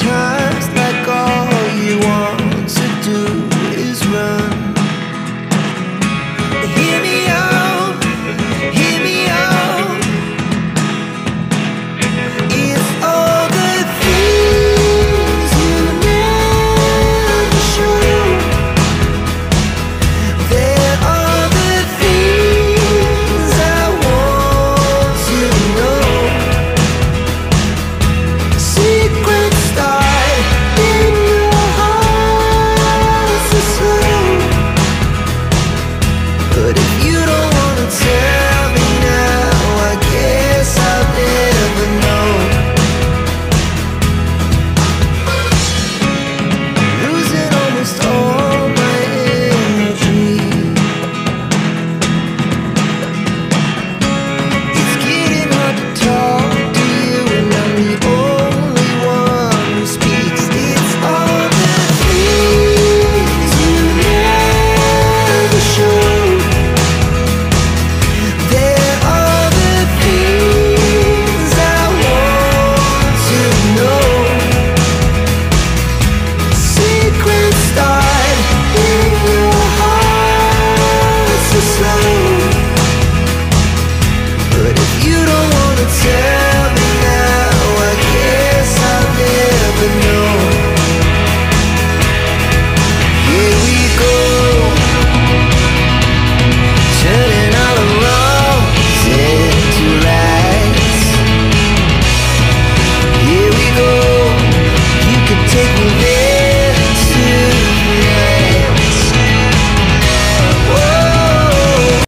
time